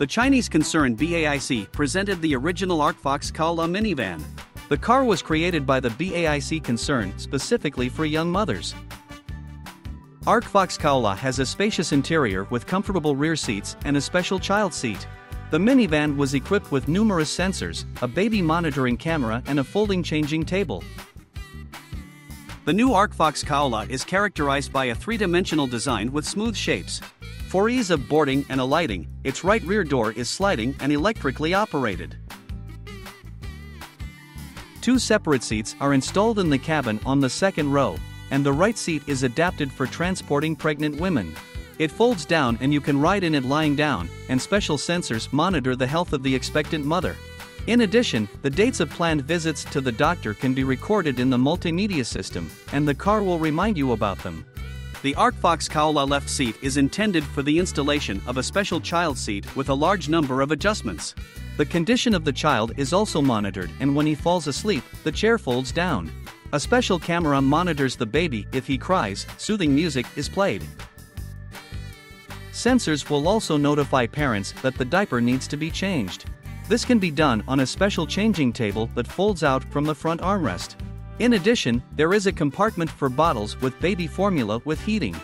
The Chinese concern BAIC presented the original ArcFox Kaola minivan. The car was created by the BAIC concern specifically for young mothers. ArcFox Kaola has a spacious interior with comfortable rear seats and a special child seat. The minivan was equipped with numerous sensors, a baby monitoring camera and a folding changing table. The new ArcFox Kaola is characterized by a three-dimensional design with smooth shapes. For ease of boarding and alighting, its right rear door is sliding and electrically operated. Two separate seats are installed in the cabin on the second row, and the right seat is adapted for transporting pregnant women. It folds down and you can ride in it lying down, and special sensors monitor the health of the expectant mother. In addition, the dates of planned visits to the doctor can be recorded in the multimedia system, and the car will remind you about them. The ArcFox Kaola left seat is intended for the installation of a special child seat with a large number of adjustments. The condition of the child is also monitored and when he falls asleep, the chair folds down. A special camera monitors the baby if he cries, soothing music is played. Sensors will also notify parents that the diaper needs to be changed. This can be done on a special changing table that folds out from the front armrest. In addition, there is a compartment for bottles with baby formula with heating.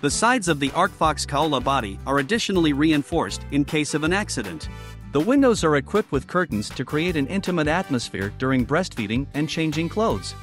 The sides of the ArcFox Kaola body are additionally reinforced in case of an accident. The windows are equipped with curtains to create an intimate atmosphere during breastfeeding and changing clothes.